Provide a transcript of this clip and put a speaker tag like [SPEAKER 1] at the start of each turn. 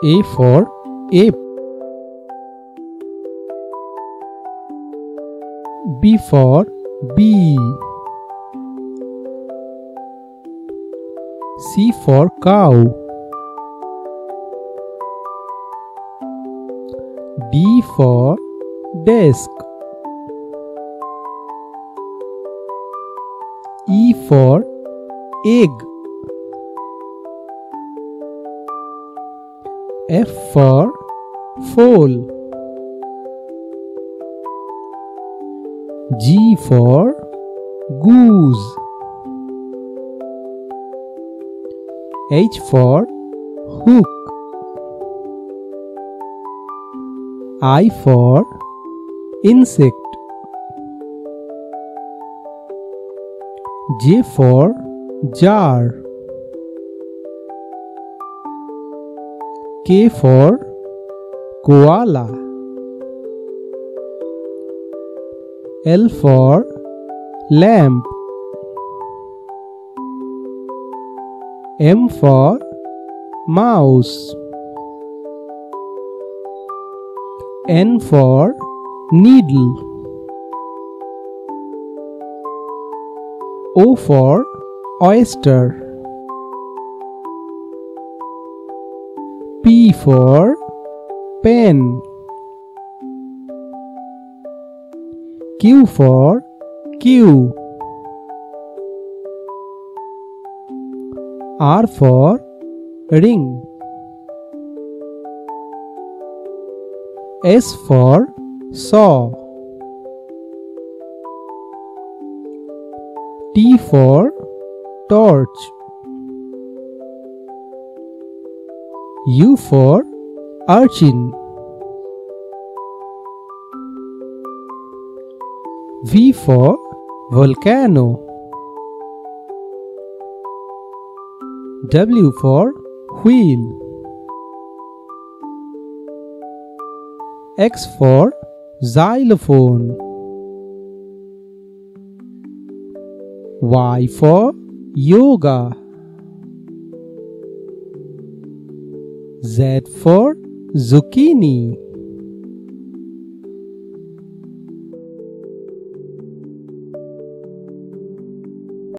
[SPEAKER 1] A for ape. B for bee. C for cow. D for desk. E for egg. F for foal. G for goose. H for hook. I for insect. J for jar. K for koala. L for lamp. M for mouse. N for needle. O for oyster. P for pen. Q for queue. R for ring. S for saw. T for torch. U for urchin. V for volcano. W for wheel. X for xylophone. Y for yoga. Z for zucchini.